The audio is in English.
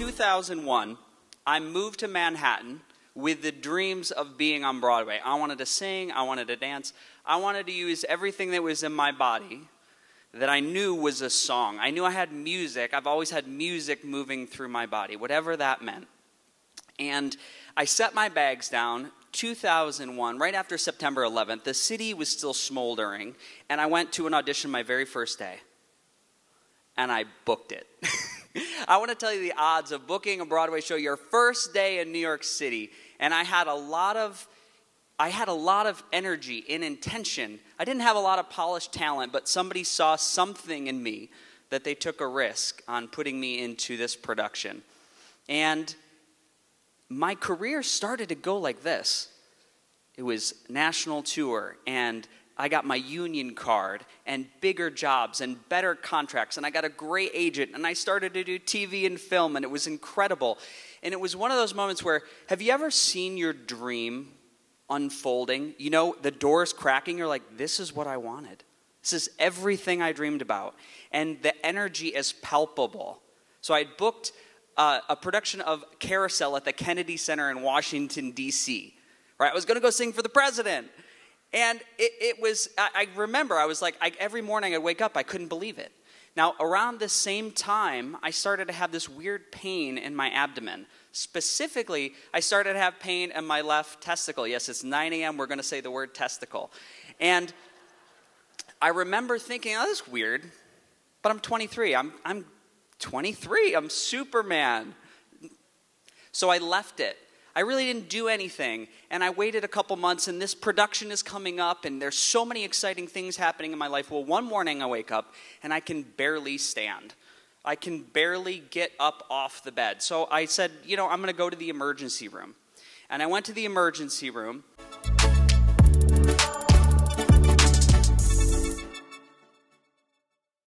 2001, I moved to Manhattan with the dreams of being on Broadway. I wanted to sing, I wanted to dance, I wanted to use everything that was in my body that I knew was a song. I knew I had music. I've always had music moving through my body, whatever that meant. And I set my bags down 2001, right after September 11th. The city was still smoldering, and I went to an audition my very first day. And I booked it. I want to tell you the odds of booking a Broadway show your first day in New York City. And I had a lot of I had a lot of energy and intention. I didn't have a lot of polished talent, but somebody saw something in me that they took a risk on putting me into this production. And my career started to go like this. It was national tour and I got my union card and bigger jobs and better contracts, and I got a great agent, and I started to do TV and film, and it was incredible. And it was one of those moments where have you ever seen your dream unfolding? You know, the door's cracking, you're like, this is what I wanted. This is everything I dreamed about. And the energy is palpable. So I booked uh, a production of Carousel at the Kennedy Center in Washington, D.C. Right? I was going to go sing for the president. And it, it was, I, I, remember, I was like, I, every morning I'd wake up, I couldn't believe it. Now, around the same time, I started to have this weird pain in my abdomen. Specifically, I started to have pain in my left testicle. Yes, it's 9 a.m., we're going to say the word testicle. And I remember thinking, oh, that's weird, but I'm 23. I'm, I'm 23. I'm Superman. So I left it. I really didn't do anything. And I waited a couple months, and this production is coming up, and there's so many exciting things happening in my life. Well, one morning I wake up, and I can barely stand. I can barely get up off the bed. So I said, you know, I'm going to go to the emergency room. And I went to the emergency room,